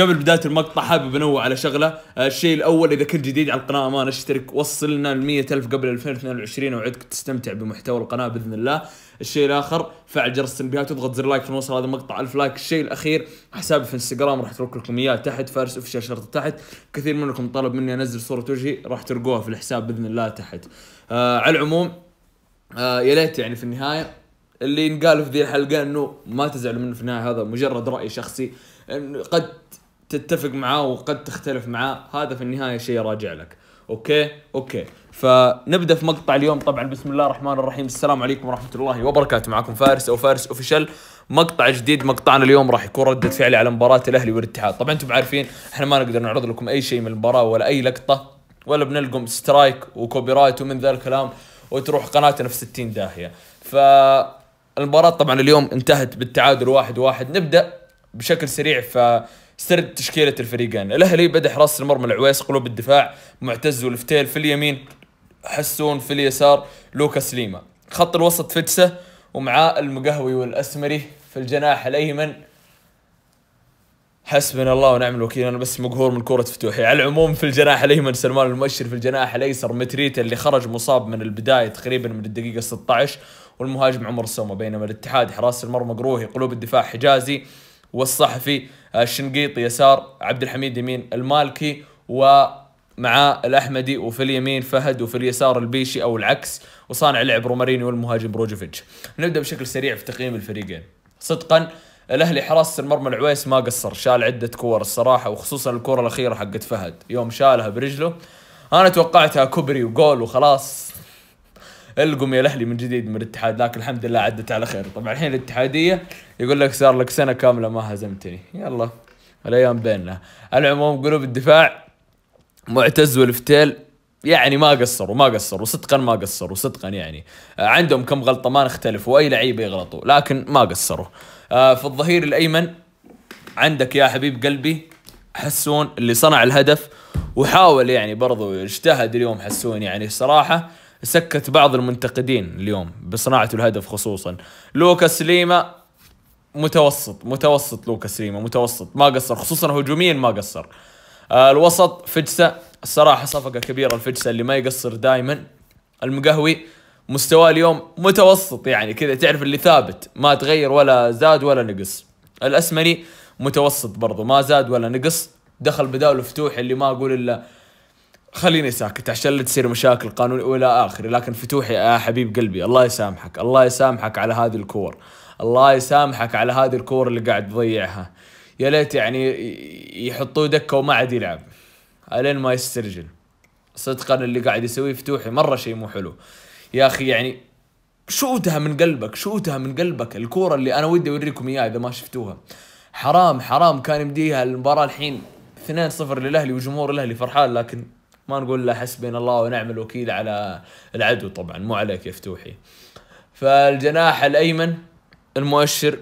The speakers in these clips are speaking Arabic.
قبل بداية المقطع حابب أنوه على شغلة. آه، الشيء الأول إذا كنت جديد على القناة امانه أشترك. وصلنا ال ألف قبل 2022 وعدك تستمتع بمحتوى القناة بإذن الله. الشيء الآخر فعل جرس التنبيهات وأضغط زر like في نوصل هذا المقطع ألف like. الشيء الأخير حسابي في انستغرام راح أترك لكم إياه تحت. فارس official شرطة تحت. كثير منكم طلب مني أنزل صورة وجهي راح تلقوها في الحساب بإذن الله تحت. آه على العموم آه يا ليت يعني في النهاية. اللي ينقال في ذي الحلقة إنه ما تزعلوا منه في النهاية. هذا مجرد رأي شخصي. قد تتفق معاه وقد تختلف معاه هذا في النهاية شيء راجع لك. okay؟ okay. فنبدأ في مقطع اليوم. طبعا بسم الله الرحمن الرحيم. السلام عليكم ورحمة الله وبركاته. معكم فارس أو فارس official. مقطع جديد مقطعنا اليوم راح يكون ردة فعلي على مباراة الأهلي والاتحاد. طبعا أنتم عارفين إحنا ما نقدر نعرض لكم أي شيء من المباراة ولا أي لقطة ولا بنلقم strike و copyright ومن ذا الكلام وتروح قناتنا في 60 داهية. فالمباراة طبعا اليوم انتهت بالتعادل واحد واحد. نبدأ بشكل سريع. ف سرد تشكيلة الفريقين. الأهلي بدأ حراسة المرمى العويس قلوب الدفاع معتز والفتيل في اليمين حسون في اليسار لوكاس ليما. خط الوسط فتسة ومعاه المقهوي والأسمري في الجناح الأيمن. حسبنا الله ونعم الوكيل. أنا بس مقهور من كوره فتوحي. على العموم في الجناح الأيمن سلمان المؤشر في الجناح الأيسر متريتا اللي خرج مصاب من البداية تقريبا من الدقيقة 16 والمهاجم عمر السومه بينما الاتحاد حراس المرمى قروهي قلوب الدفاع حجازي والصحفي الشنقيطي يسار عبد الحميد يمين المالكي ومع الأحمدي وفي اليمين فهد وفي اليسار البيشي أو العكس وصانع لعب روماريني والمهاجم بروجوفيتش. نبدأ بشكل سريع في تقييم الفريقين. صدقا الأهلي حراسه المرمى العويس ما قصر شال عدة كور الصراحة وخصوصا الكره الأخيرة حقت فهد يوم شالها برجله. أنا توقعتها كوبري وجول وخلاص. القم يا الأهلي من جديد من الاتحاد لكن الحمد لله عدت على خير. طبعا الحين الاتحادية يقول لك صار لك سنة كاملة ما هزمتني. يلا الأيام بيننا. على العموم قلوب الدفاع معتز والفتيل يعني ما قصروا ما قصروا صدقا ما قصروا صدقا يعني. عندهم كم غلطه ما نختلف وأي لعيبة يغلطوا لكن ما قصروا. آه، في الظهير الأيمن عندك يا حبيب قلبي حسون اللي صنع الهدف وحاول يعني برضو اجتهد اليوم حسون يعني الصراحه سكت بعض المنتقدين اليوم بصناعة الهدف خصوصا. لوكاس ليما متوسط متوسط لوكاس ليما متوسط ما قصر خصوصا هجوميا ما قصر. آه الوسط فجسة الصراحة صفقة كبيرة الفجسة اللي ما يقصر دائما المقهوي مستواه اليوم متوسط يعني كذا تعرف اللي ثابت ما تغير ولا زاد ولا نقص. الأسمري متوسط برضو ما زاد ولا نقص. دخل بداله فتوح اللي ما أقول إلا خليني ساكت عشان لا تصير مشاكل قانون والى آخره لكن فتوحي يا حبيب قلبي الله يسامحك الله يسامحك على هذه الكور الله يسامحك على هذه الكور اللي قاعد تضيعها. يا ليت يعني يحطوه دكه وما عاد يلعب. ألين ما يسترجل. صدقا اللي قاعد يسويه فتوحي مرة شيء مو حلو. يا أخي يعني شوتها من قلبك شوتها من قلبك الكورة اللي أنا ودي أوريكم إياها إذا ما شفتوها. حرام حرام كان يمديها المباراة الحين 2-0 للأهلي وجمهور الأهلي فرحان لكن ما نقول له حسبنا الله ونعم الوكيل على العدو طبعا مو عليك يا فتوحي. فالجناح الأيمن المؤشر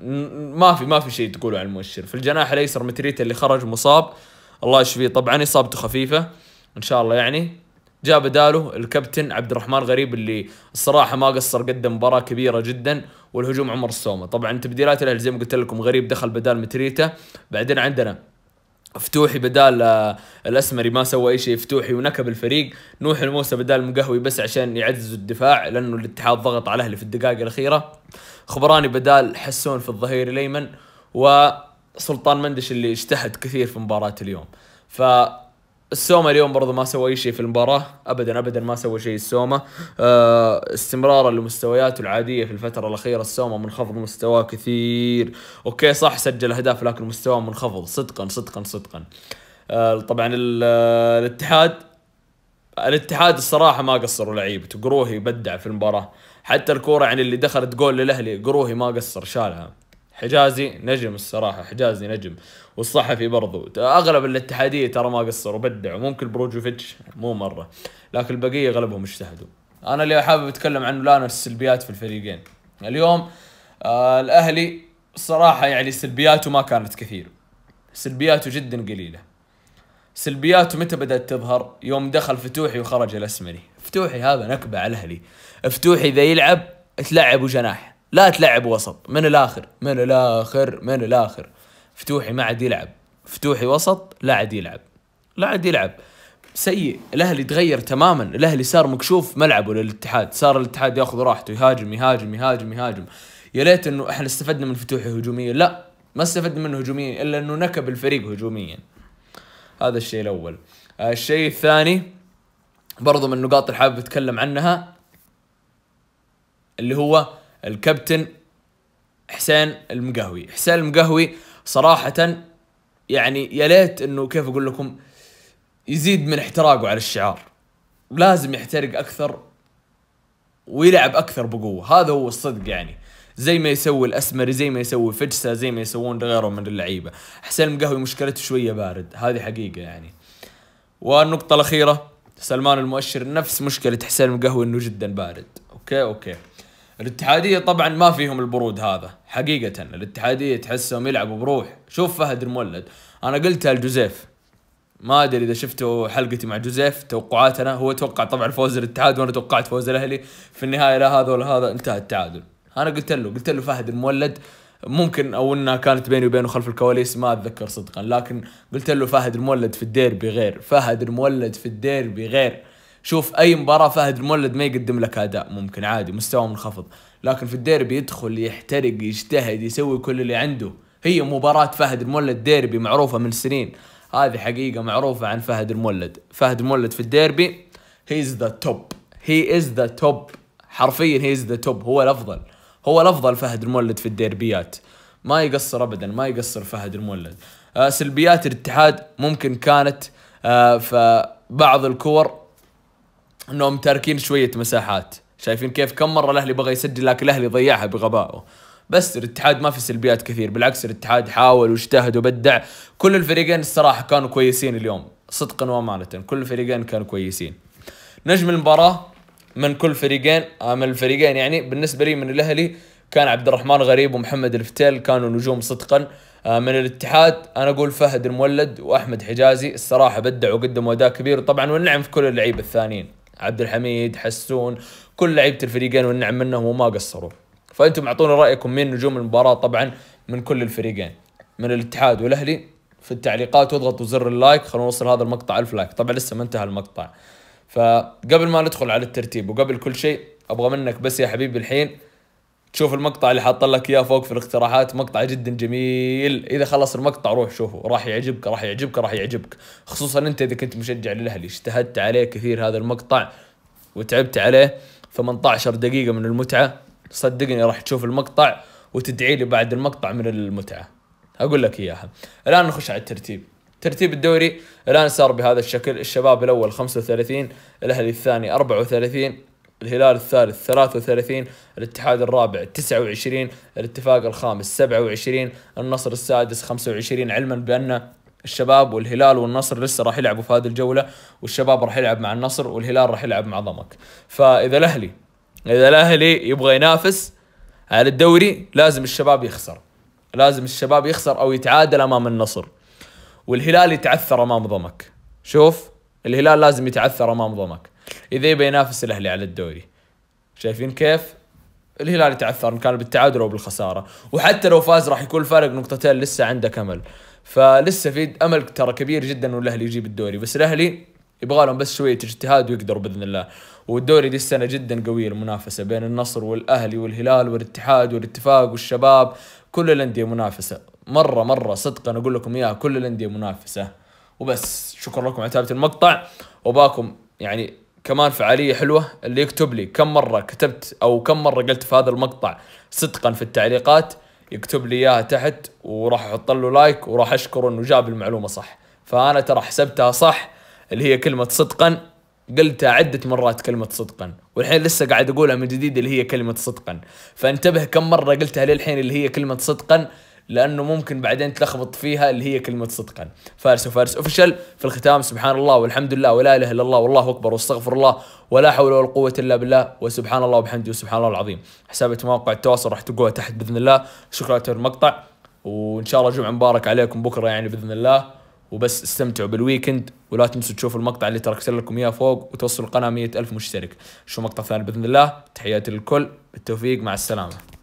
ما في ما في شيء تقوله عن المؤشر. في الجناح الأيسر متريتا اللي خرج مصاب. الله يشفيه طبعا إصابته خفيفة إن شاء الله يعني. جاء بداله الكابتن عبد الرحمن غريب اللي الصراحة ما قصر قدم مباراة كبيرة جدا والهجوم عمر السومه طبعا تبديلات الأهلي زي ما قلت لكم غريب دخل بدال متريتا بعدين عندنا فتوحي بدال آه، الأسمري ما سوى أي شيء فتوحي ونكب الفريق. نوح الموسى بدال مقهوي بس عشان يعزز الدفاع لأنه الاتحاد ضغط على الاهلي في الدقائق الأخيرة. خبراني بدال حسون في الظهير الأيمن وسلطان مندش اللي اجتهد كثير في مباراة اليوم. ف السومة اليوم برضو ما سوى أي شيء في المباراة. ابدا ابدا ما سوى شيء السومة. آه استمرارا لمستوياته العادية في الفترة الأخيرة السومة منخفض مستواه كثير. أوكي صح سجل أهداف لكن مستواه منخفض. صدقا صدقا صدقا. آه طبعا الاتحاد الاتحاد الصراحة ما قصروا لعيبته قروهي يبدع في المباراة. حتى الكورة يعني اللي دخلت جول للأهلي قروهي ما قصر شالها. حجازي نجم الصراحة حجازي نجم. والصحفي برضو. أغلب الاتحادية ترى ما قصروا بدعوا. ممكن بروجوفيتش مو مرة. لكن البقية اغلبهم اجتهدوا. أنا اللي حابب أتكلم عنه الان السلبيات في الفريقين. اليوم آه الأهلي الصراحه يعني سلبياته ما كانت كثير. سلبياته جدا قليلة. سلبياته متى بدأت تظهر؟ يوم دخل فتوحي وخرج الأسمري. فتوحي هذا نكبة على الأهلي. فتوحي إذا يلعب تلعبه جناح. لا تلعب وسط. من الآخر؟ من الآخر؟ من الآخر. فتوحي ما عاد يلعب. فتوحي وسط؟ لا عاد يلعب. لا عاد يلعب. سيء. الأهلي تغير تماما. الأهلي صار مكشوف ملعبه للاتحاد. صار الاتحاد ياخذ راحته. يهاجم يهاجم يهاجم يهاجم. يا ليت إنه إحنا استفدنا من فتوحي هجوميا. لا ما استفدنا منه هجوميا إلا إنه نكب الفريق هجوميا. هذا الشيء الأول. آه، الشيء الثاني برضو من النقاط اللي حابب أتكلم عنها اللي هو الكابتن حسين المقهوي. حسين المقهوي صراحة يعني يا ليت إنه كيف أقول لكم يزيد من احتراقه على الشعار. لازم يحترق أكثر ويلعب أكثر بقوة. هذا هو الصدق يعني. زي ما يسوي الأسمري زي ما يسوي فجسة زي ما يسوون غيرهم من اللعيبة. حسين المقهوي مشكلته شوية بارد. هذه حقيقة يعني. والنقطة الأخيرة سلمان المؤشر نفس مشكلة حسين المقهوي إنه جدا بارد. okay okay. الاتحادية طبعا ما فيهم البرود هذا حقيقة. الاتحادية تحسهم يلعبوا بروح. شوف فهد المولد. أنا قلتها لجوزيف ما أدري إذا شفتوا حلقتي مع جوزيف توقعاتنا. هو توقع طبعا فوز الاتحاد وأنا توقعت فوز الأهلي. في النهاية لا هذا ولا هذا انتهى التعادل. أنا قلت له قلت له فهد المولد ممكن أو إنها كانت بيني وبينه خلف الكواليس ما أتذكر صدقا. لكن قلت له فهد المولد في الديربي غير. فهد المولد في الديربي غير. شوف أي مباراة فهد المولد ما يقدم لك أداء ممكن عادي مستوى منخفض. لكن في الديربي يدخل يحترق يجتهد يسوي كل اللي عنده. هي مباراة فهد المولد ديربي معروفة من سنين. هذه حقيقة معروفة عن فهد المولد. فهد المولد في الديربي he is the top he is the top حرفيا he is the top هو الأفضل. هو الأفضل فهد المولد في الديربيات. ما يقصر ابدا ما يقصر فهد المولد. آه سلبيات الاتحاد ممكن كانت آه فبعض الكور. انهم تاركين شوية مساحات. شايفين كيف كم مرة الأهلي بغى يسجل لكن الأهلي ضيعها بغبائه. بس الاتحاد ما في سلبيات كثير بالعكس الاتحاد حاول واجتهد وبدع. كل الفريقين الصراحة كانوا كويسين اليوم صدقا وأمانة كل الفريقين كانوا كويسين. نجم المباراة من كل فريقين آه، من الفريقين يعني بالنسبة لي من الأهلي كان عبد الرحمن غريب ومحمد الفتيل كانوا نجوم صدقا. آه، من الاتحاد أنا أقول فهد المولد وأحمد حجازي الصراحة بدعوا وقدموا أداء كبير طبعا والنعم في كل اللعيبة الثانيين. عبد الحميد حسون كل لعيبة الفريقين والنعم منهم وما قصروا. فأنتم أعطونا رأيكم مين نجوم المباراة طبعا من كل الفريقين من الاتحاد والأهلي في التعليقات واضغطوا زر ال like خلونا نوصل هذا المقطع ألف لايك. طبعا لسه ما انتهى المقطع. فقبل ما ندخل على الترتيب وقبل كل شيء أبغى منك بس يا حبيبي الحين تشوف المقطع اللي حاط لك إياه فوق في الاقتراحات مقطع جدا جميل. إذا خلص المقطع روح شوفه راح يعجبك راح يعجبك راح يعجبك. خصوصا أنت إذا كنت مشجع للأهلي اجتهدت عليه كثير هذا المقطع وتعبت عليه. 18 دقيقة من المتعة صدقني راح تشوف المقطع وتدعي لي بعد المقطع من المتعة. أقول لك إياها. الآن نخش على الترتيب. ترتيب الدوري الآن صار بهذا الشكل الشباب الأول 35 الأهلي الثاني 34 الهلال الثالث 33 الاتحاد الرابع 29 الاتفاق الخامس 27 النصر السادس 25 علما بأن الشباب والهلال والنصر لسه راح يلعبوا في هذه الجولة والشباب راح يلعب مع النصر والهلال راح يلعب مع ضمك. فإذا الأهلي إذا الأهلي يبغى ينافس على الدوري لازم الشباب يخسر. لازم الشباب يخسر أو يتعادل أمام النصر. والهلال يتعثر أمام ضمك. شوف الهلال لازم يتعثر أمام ضمك. إذا يبي ينافس الأهلي على الدوري. شايفين كيف؟ الهلال يتعثر إن كان بالتعادل أو بالخسارة. وحتى لو فاز راح يكون الفارق نقطتين لسه عندك امل فلسه في أمل ترى كبير جدا إنه الأهلي يجيب الدوري. بس الأهلي يبغى لهم بس شوية اجتهاد ويقدروا بإذن الله. والدوري دي السنة جدا قوية المنافسة بين النصر والأهلي والهلال والاتحاد والاتفاق والشباب. كل الأندية منافسة. مرة مرة صدقا أقول لكم إياها كل الأندية منافسة. وبس شكرا لكم على تابعة المقطع. وباكم يعني كمان فعالية حلوة اللي يكتب لي كم مرة كتبت أو كم مرة قلت في هذا المقطع صدقا في التعليقات يكتب لي إياها تحت وراح أحط له لايك وراح أشكره إنه جاب المعلومة صح. فأنا ترى حسبتها صح اللي هي كلمة صدقا قلتها عدة مرات كلمة صدقا والحين لسه قاعد أقولها من جديد اللي هي كلمة صدقا. فانتبه كم مرة قلتها للحين اللي هي كلمة صدقا لأنه ممكن بعدين تلخبط فيها اللي هي كلمة صدقا. فارس وفارس official في الختام سبحان الله والحمد لله ولا إله إلا الله والله أكبر واستغفر الله ولا حول ولا قوة إلا بالله وسبحان الله وبحمده وسبحان الله العظيم. حسابات مواقع التواصل راح تلقوها تحت بإذن الله. شكرا على المقطع وإن شاء الله جمعة مبارك عليكم بكرة يعني بإذن الله. وبس استمتعوا بال weekend ولا تنسوا تشوفوا المقطع اللي تركت لكم إياه فوق وتوصلوا القناة مية ألف مشترك. شو مقطع ثاني بإذن الله؟ تحياتي للكل. بالتوفيق. مع السلامة.